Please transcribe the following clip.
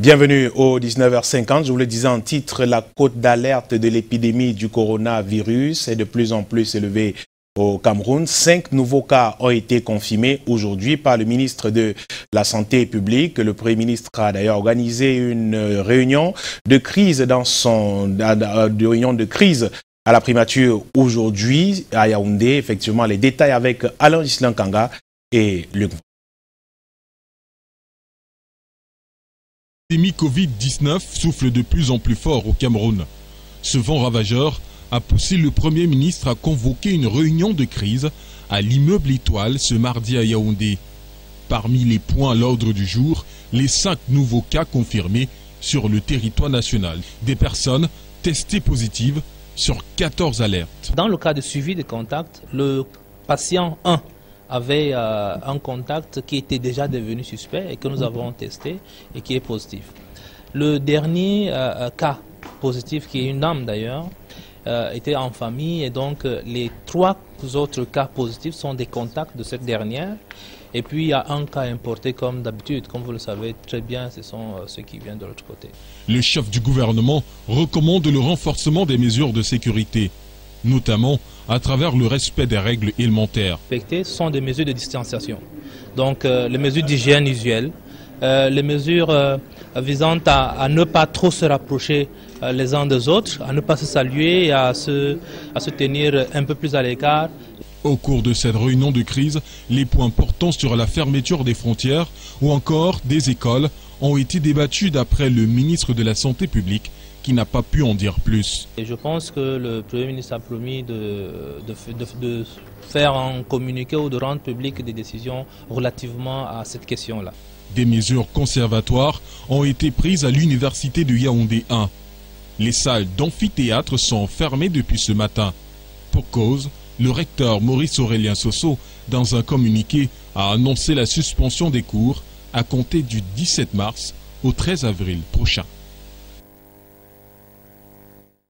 Bienvenue au 19h50. Je vous le disais en titre, la cote d'alerte de l'épidémie du coronavirus est de plus en plus élevée au Cameroun. Cinq nouveaux cas ont été confirmés aujourd'hui par le ministre de la Santé publique. Le Premier ministre a d'ailleurs organisé une réunion de crise dans son réunion de crise à la primature aujourd'hui à Yaoundé. Effectivement, les détails avec Alain Gislan Kanga et Luc L'épidémie Covid-19 souffle de plus en plus fort au Cameroun. Ce vent ravageur a poussé le Premier ministre à convoquer une réunion de crise à l'immeuble Étoile ce mardi à Yaoundé. Parmi les points à l'ordre du jour, les cinq nouveaux cas confirmés sur le territoire national. Des personnes testées positives sur 14 alertes. Dans le cas de suivi de contact, le patient 1 avait euh, un contact qui était déjà devenu suspect et que nous avons testé et qui est positif. Le dernier euh, euh, cas positif, qui est une dame d'ailleurs, était en famille et donc les trois autres cas positifs sont des contacts de cette dernière. Et puis il y a un cas importé comme d'habitude, comme vous le savez très bien, ce sont ceux qui viennent de l'autre côté. Le chef du gouvernement recommande le renforcement des mesures de sécurité notamment à travers le respect des règles élémentaires. Sont des mesures de distanciation. Donc euh, les mesures d'hygiène usuelles, euh, les mesures euh, visant à, ne pas trop se rapprocher les uns des autres, à ne pas se saluer et à se, à se tenir un peu plus à l'écart. Au cours de cette réunion de crise, les points portant sur la fermeture des frontières ou encore des écoles ont été débattus d'après le ministre de la Santé publique qui n'a pas pu en dire plus. Et je pense que le Premier ministre a promis de, de, faire un communiqué ou de rendre public des décisions relativement à cette question-là. Des mesures conservatoires ont été prises à l'université de Yaoundé 1. Les salles d'amphithéâtre sont fermées depuis ce matin. Pour cause, le recteur Maurice Aurélien Soso, dans un communiqué, a annoncé la suspension des cours à compter du 17 mars au 13 avril prochain.